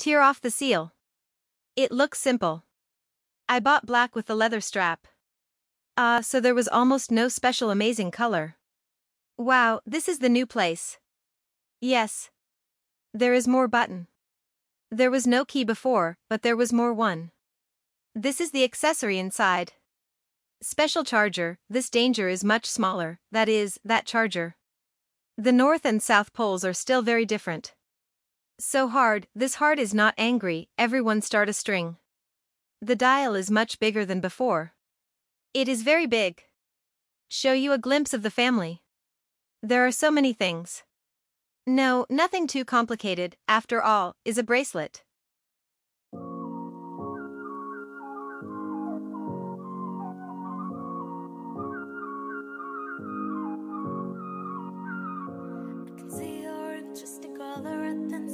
Tear off the seal. It looks simple. I bought black with the leather strap. Ah, uh, so there was almost no special amazing color. Wow, this is the new place. Yes. There is more button. There was no key before, but there was more one. This is the accessory inside. Special charger, this danger is much smaller, that is, that charger. The north and south poles are still very different. So hard, this heart is not angry, everyone start a string. The dial is much bigger than before. It is very big. Show you a glimpse of the family. There are so many things. No, nothing too complicated, after all, is a bracelet. color and then